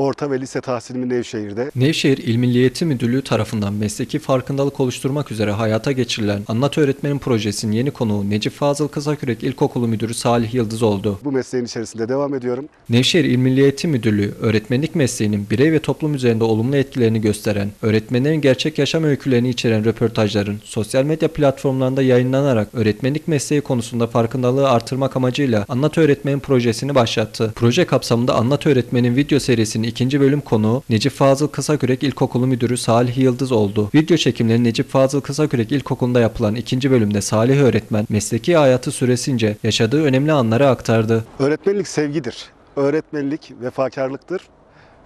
Orta ve lise tahsilimi Nevşehir'de. Nevşehir İl Milli Eğitim Müdürlüğü tarafından mesleki farkındalık oluşturmak üzere hayata geçirilen Anlat Öğretmenin projesinin yeni konuğu Necip Fazıl Kısakürek İlkokulu Müdürü Salih Yıldız oldu. Bu mesleğin içerisinde devam ediyorum. Nevşehir İl Milli Eğitim Müdürlüğü, öğretmenlik mesleğinin birey ve toplum üzerinde olumlu etkilerini gösteren, öğretmenlerin gerçek yaşam öykülerini içeren röportajların sosyal medya platformlarında yayınlanarak öğretmenlik mesleği konusunda farkındalığı artırmak amacıyla Anlat Öğretmenin projesini başlattı. Proje kapsamında Anlat Öğretmenin video serisinin ikinci bölüm konuğu Necip Fazıl Kısakürek İlkokulu Müdürü Salih Yıldız oldu. Video çekimleri Necip Fazıl Kısakürek İlkokulu'nda yapılan ikinci bölümde Salih öğretmen mesleki hayatı süresince yaşadığı önemli anları aktardı. Öğretmenlik sevgidir. Öğretmenlik vefakarlıktır,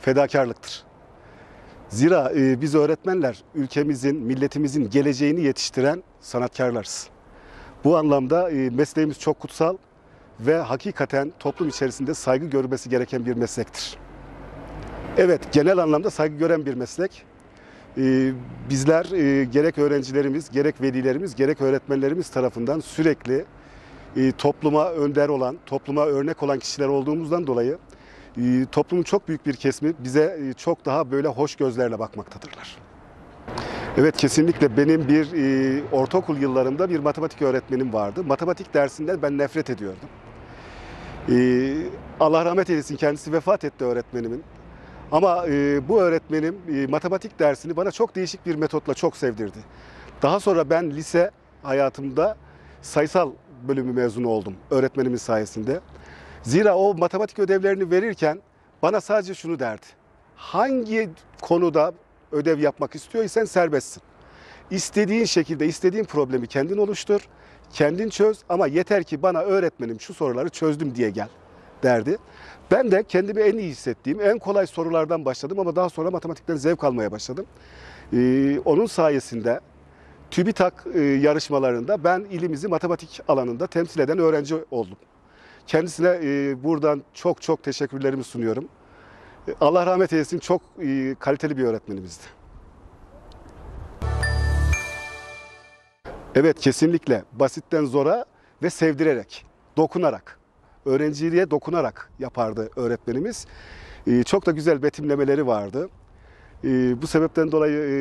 fedakarlıktır. Zira e, biz öğretmenler ülkemizin, milletimizin geleceğini yetiştiren sanatkarlarız. Bu anlamda e, mesleğimiz çok kutsal ve hakikaten toplum içerisinde saygı görmesi gereken bir meslektir. Evet, genel anlamda saygı gören bir meslek. Ee, Bizler e, gerek öğrencilerimiz, gerek velilerimiz, gerek öğretmenlerimiz tarafından sürekli e, topluma önder olan, topluma örnek olan kişiler olduğumuzdan dolayı e, toplumun çok büyük bir kesimi bize çok daha böyle hoş gözlerle bakmaktadırlar. Evet kesinlikle benim bir e, ortaokul yıllarımda bir matematik öğretmenim vardı. Matematik dersinden ben nefret ediyordum. E, Allah rahmet eylesin kendisi vefat etti öğretmenimin. Ama e, bu öğretmenim e, matematik dersini bana çok değişik bir metotla çok sevdirdi. Daha sonra ben lise hayatımda sayısal bölümü mezunu oldum öğretmenimin sayesinde. Zira o matematik ödevlerini verirken bana sadece şunu derdi. Hangi konuda ödev yapmak istiyorsan serbestsin. İstediğin şekilde istediğin problemi kendin oluştur, kendin çöz ama yeter ki bana öğretmenim şu soruları çözdüm diye gel derdi. Ben de kendimi en iyi hissettiğim, en kolay sorulardan başladım ama daha sonra matematikten zevk almaya başladım. Ee, onun sayesinde TÜBİTAK e, yarışmalarında ben ilimizi matematik alanında temsil eden öğrenci oldum. Kendisine e, buradan çok çok teşekkürlerimi sunuyorum. E, Allah rahmet eylesin çok e, kaliteli bir öğretmenimizdi. Evet kesinlikle basitten zora ve sevdirerek, dokunarak, öğrenciliğe dokunarak yapardı öğretmenimiz. Ee, Çok da güzel betimlemeleri vardı. Ee, Bu sebepten dolayı e,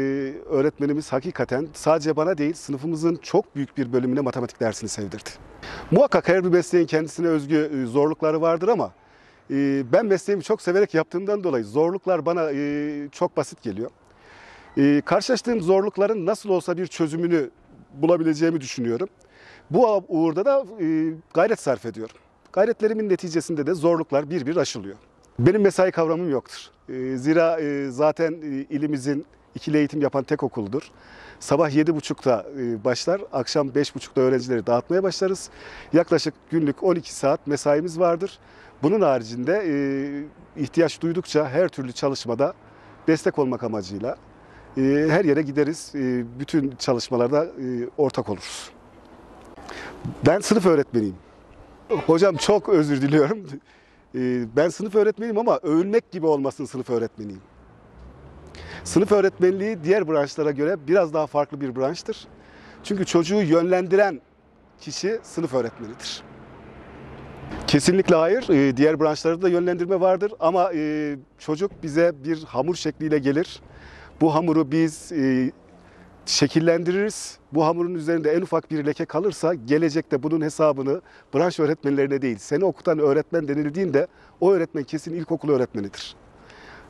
öğretmenimiz hakikaten sadece bana değil sınıfımızın çok büyük bir bölümüne matematik dersini sevdirdi. Muhakkak her bir mesleğin kendisine özgü e, zorlukları vardır ama e, ben mesleğimi çok severek yaptığımdan dolayı zorluklar bana çok basit geliyor. Karşılaştığım zorlukların nasıl olsa bir çözümünü bulabileceğimi düşünüyorum. Bu uğurda da gayret sarf ediyorum. Gayretlerimin neticesinde de zorluklar bir bir aşılıyor. Benim mesai kavramım yoktur. E, Zira e, zaten e, ilimizin ikili eğitim yapan tek okuldur. Sabah 7.30'da e, başlar, akşam 5.30'da öğrencileri dağıtmaya başlarız. Yaklaşık günlük 12 saat mesaimiz vardır. Bunun haricinde ihtiyaç duydukça her türlü çalışmada destek olmak amacıyla her yere gideriz. Bütün çalışmalarda ortak oluruz. Ben sınıf öğretmeniyim. Hocam çok özür diliyorum. Ee, Ben sınıf öğretmeniyim ama övülmek gibi olmasın sınıf öğretmeniyim. Sınıf öğretmenliği diğer branşlara göre biraz daha farklı bir branştır. Çünkü çocuğu yönlendiren kişi sınıf öğretmenidir. Kesinlikle hayır. Ee, Diğer branşlarda da yönlendirme vardır ama e, çocuk bize bir hamur şekliyle gelir. Bu hamuru biz e, şekillendiririz. Bu hamurun üzerinde en ufak bir leke kalırsa gelecekte bunun hesabını branş öğretmenlerine değil, seni okutan öğretmen denildiğinde o öğretmen kesin ilkokul öğretmenidir.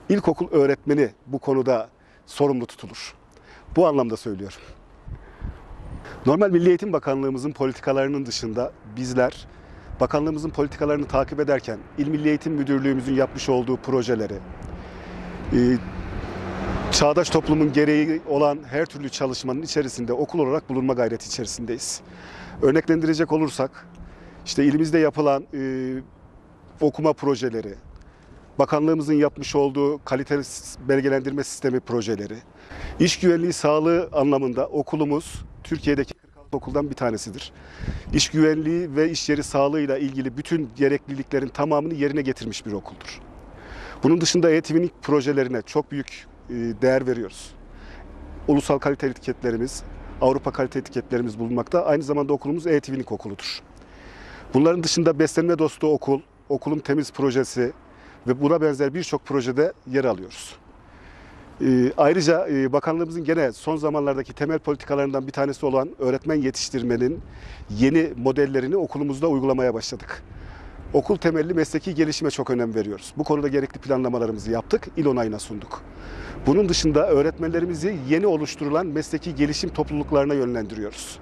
İlkokul öğretmeni bu konuda sorumlu tutulur. Bu anlamda söylüyorum. Normal Milli Eğitim Bakanlığımızın politikalarının dışında bizler bakanlığımızın politikalarını takip ederken İl Milli Eğitim Müdürlüğümüzün yapmış olduğu projeleri, e, çağdaş toplumun gereği olan her türlü çalışmanın içerisinde okul olarak bulunma gayreti içerisindeyiz. Örneklendirecek olursak işte ilimizde yapılan e, okuma projeleri, bakanlığımızın yapmış olduğu kalite belgelendirme sistemi projeleri, iş güvenliği sağlığı anlamında okulumuz Türkiye'deki 46 okuldan bir tanesidir. İş güvenliği ve iş yeri sağlığıyla ilgili bütün gerekliliklerin tamamını yerine getirmiş bir okuldur. Bunun dışında e-twinning projelerine çok büyük değer veriyoruz. Ulusal kalite etiketlerimiz, Avrupa kalite etiketlerimiz bulunmakta. Aynı zamanda okulumuz e-twinning okuludur. Bunların dışında beslenme dostu okul, okulum temiz projesi, ve buna benzer birçok projede yer alıyoruz. Ee, Ayrıca e, bakanlığımızın gene son zamanlardaki temel politikalarından bir tanesi olan öğretmen yetiştirmenin yeni modellerini okulumuzda uygulamaya başladık. Okul temelli mesleki gelişime çok önem veriyoruz. Bu konuda gerekli planlamalarımızı yaptık, il onayına sunduk. Bunun dışında öğretmenlerimizi yeni oluşturulan mesleki gelişim topluluklarına yönlendiriyoruz.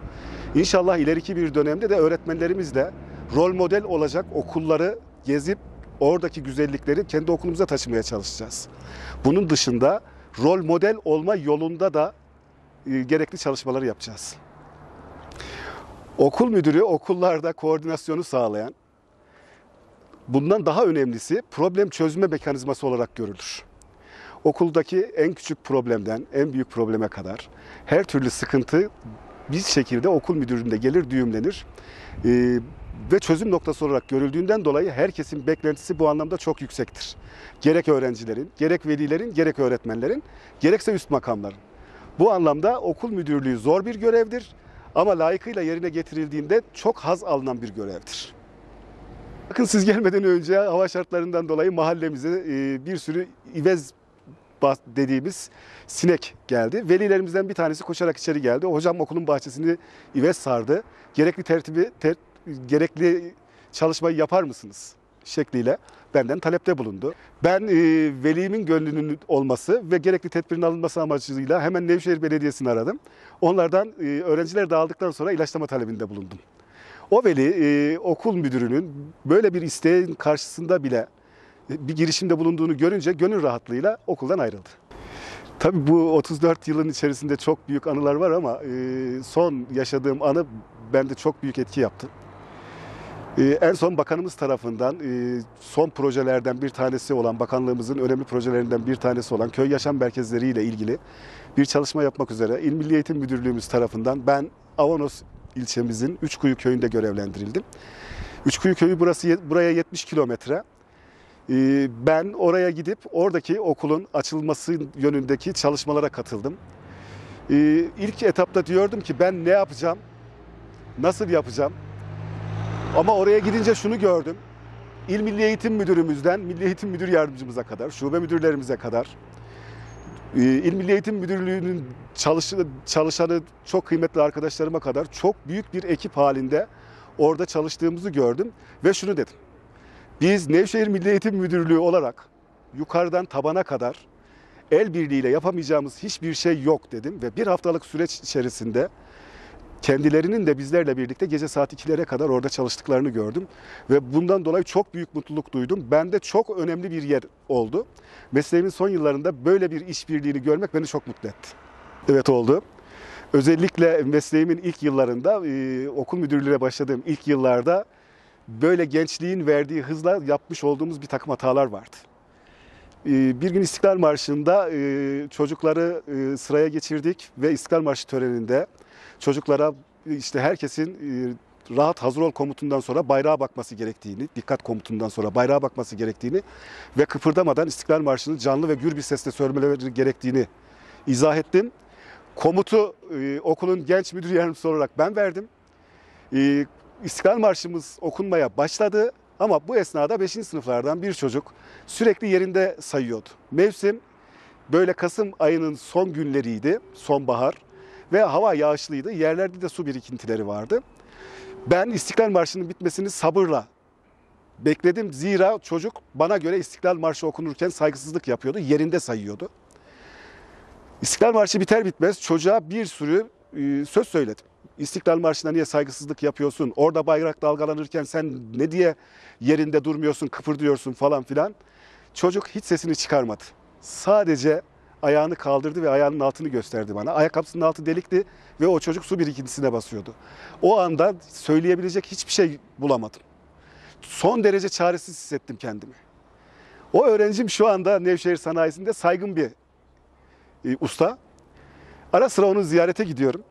İnşallah ileriki bir dönemde de öğretmenlerimizle rol model olacak okulları gezip oradaki güzellikleri kendi okulumuza taşımaya çalışacağız. Bunun dışında rol model olma yolunda da e, gerekli çalışmaları yapacağız. Okul müdürü okullarda koordinasyonu sağlayan, bundan daha önemlisi problem çözme mekanizması olarak görülür. Okuldaki en küçük problemden en büyük probleme kadar her türlü sıkıntı bir şekilde okul müdüründe gelir düğümlenir. Ee, ve çözüm noktası olarak görüldüğünden dolayı herkesin beklentisi bu anlamda çok yüksektir. Gerek öğrencilerin, gerek velilerin, gerek öğretmenlerin, gerekse üst makamların. Bu anlamda okul müdürlüğü zor bir görevdir ama layıkıyla yerine getirildiğinde çok haz alınan bir görevdir. Bakın siz gelmeden önce hava şartlarından dolayı mahallemize e, bir sürü ivez dediğimiz sinek geldi. Velilerimizden bir tanesi koşarak içeri geldi. Hocam okulun bahçesini ivez sardı. Gerekli tertibi, ter- gerekli çalışmayı yapar mısınız? şekliyle benden talepte bulundu. Ben e, velimin gönlünün olması ve gerekli tedbirin alınması amacıyla hemen Nevşehir Belediyesi'ni aradım. Onlardan e, öğrenciler dağıldıktan sonra ilaçlama talebinde bulundum. O veli e, okul müdürünün böyle bir isteğin karşısında bile e, bir girişimde bulunduğunu görünce gönül rahatlığıyla okuldan ayrıldı. Tabii bu 34 yılın içerisinde çok büyük anılar var ama e, son yaşadığım anı bende çok büyük etki yaptı. E, en son bakanımız tarafından e, son projelerden bir tanesi olan bakanlığımızın önemli projelerinden bir tanesi olan köy yaşam merkezleri ile ilgili bir çalışma yapmak üzere İl Milli Eğitim Müdürlüğümüz tarafından ben Avanos ilçemizin Üçkuyu köyünde görevlendirildim. Üçkuyu köyü burası buraya 70 kilometre. Ee, Ben oraya gidip oradaki okulun açılması yönündeki çalışmalara katıldım. Ee, İlk etapta diyordum ki ben ne yapacağım, nasıl yapacağım? Ama oraya gidince şunu gördüm. İl Milli Eğitim Müdürümüzden Milli Eğitim Müdür Yardımcımıza kadar, şube müdürlerimize kadar, İl Milli Eğitim Müdürlüğü'nün çalışanı, çalışanı çok kıymetli arkadaşlarıma kadar çok büyük bir ekip halinde orada çalıştığımızı gördüm ve şunu dedim. Biz Nevşehir Milli Eğitim Müdürlüğü olarak yukarıdan tabana kadar el birliğiyle yapamayacağımız hiçbir şey yok dedim ve bir haftalık süreç içerisinde kendilerinin de bizlerle birlikte gece saat 2'lere kadar orada çalıştıklarını gördüm ve bundan dolayı çok büyük mutluluk duydum. Bende çok önemli bir yer oldu. Mesleğimin son yıllarında böyle bir işbirliğini görmek beni çok mutlu etti. Evet oldu. Özellikle mesleğimin ilk yıllarında, e, okul müdürlüğüne başladığım ilk yıllarda böyle gençliğin verdiği hızla yapmış olduğumuz bir takım hatalar vardı. E, Bir gün İstiklal Marşı'nda e, çocukları sıraya geçirdik ve İstiklal Marşı töreninde çocuklara işte herkesin e, rahat hazır ol komutundan sonra bayrağa bakması gerektiğini, dikkat komutundan sonra bayrağa bakması gerektiğini ve kıpırdamadan İstiklal Marşı'nı canlı ve gür bir sesle söylemeleri gerektiğini izah ettim. Komutu e, okulun genç müdür yardımcısı olarak ben verdim. E, İstiklal Marşımız okunmaya başladı ama bu esnada 5. sınıflardan bir çocuk sürekli yerinde sayıyordu. Mevsim böyle Kasım ayının son günleriydi, sonbahar ve hava yağışlıydı. Yerlerde de su birikintileri vardı. Ben İstiklal Marşı'nın bitmesini sabırla bekledim. Zira çocuk bana göre İstiklal Marşı okunurken saygısızlık yapıyordu, yerinde sayıyordu. İstiklal Marşı biter bitmez çocuğa bir sürü e, söz söyledim. İstiklal Marşı'na niye saygısızlık yapıyorsun? Orada bayrak dalgalanırken sen ne diye yerinde durmuyorsun, kıpırdıyorsun falan filan. Çocuk hiç sesini çıkarmadı. Sadece ayağını kaldırdı ve ayağının altını gösterdi bana. Ayakkabısının altı delikti ve o çocuk su birikintisine basıyordu. O anda söyleyebilecek hiçbir şey bulamadım. Son derece çaresiz hissettim kendimi. O öğrencim şu anda Nevşehir Sanayisi'nde saygın bir e, usta. Ara sıra onu ziyarete gidiyorum.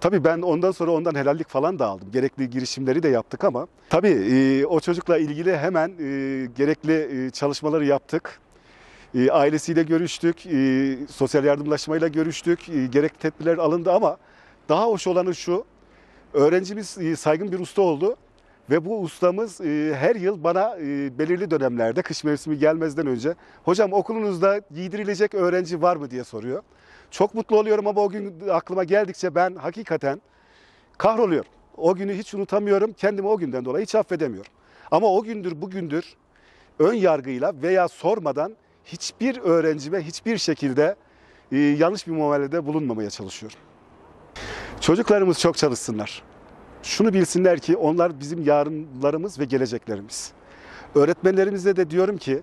Tabii ben ondan sonra ondan helallik falan da aldım. Gerekli girişimleri de yaptık ama tabii e, o çocukla ilgili hemen e, gerekli e, çalışmaları yaptık. E, ailesiyle görüştük, e, sosyal yardımlaşmayla görüştük, e, gerekli tedbirler alındı ama daha hoş olanı şu, öğrencimiz e, saygın bir usta oldu Ve bu ustamız e, her yıl bana e, belirli dönemlerde kış mevsimi gelmezden önce hocam okulunuzda giydirilecek öğrenci var mı diye soruyor. Çok mutlu oluyorum ama o gün aklıma geldikçe ben hakikaten kahroluyorum. O günü hiç unutamıyorum. Kendimi o günden dolayı hiç affedemiyorum. Ama o gündür bugündür ön yargıyla veya sormadan hiçbir öğrencime hiçbir şekilde e, yanlış bir muamelede bulunmamaya çalışıyorum. Çocuklarımız çok çalışsınlar. Şunu bilsinler ki onlar bizim yarınlarımız ve geleceklerimiz. Öğretmenlerimize de diyorum ki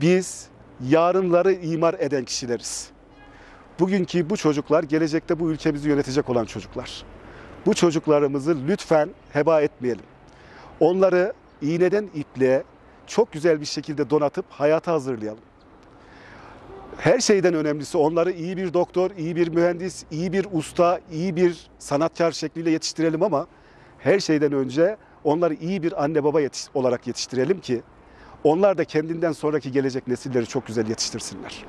biz yarınları imar eden kişileriz. Bugünkü bu çocuklar gelecekte bu ülkemizi yönetecek olan çocuklar. Bu çocuklarımızı lütfen heba etmeyelim. Onları iğneden ipliğe çok güzel bir şekilde donatıp hayata hazırlayalım. Her şeyden önemlisi onları iyi bir doktor, iyi bir mühendis, iyi bir usta, iyi bir sanatkar şekliyle yetiştirelim ama her şeyden önce onları iyi bir anne baba yetiş- olarak yetiştirelim ki onlar da kendinden sonraki gelecek nesilleri çok güzel yetiştirsinler.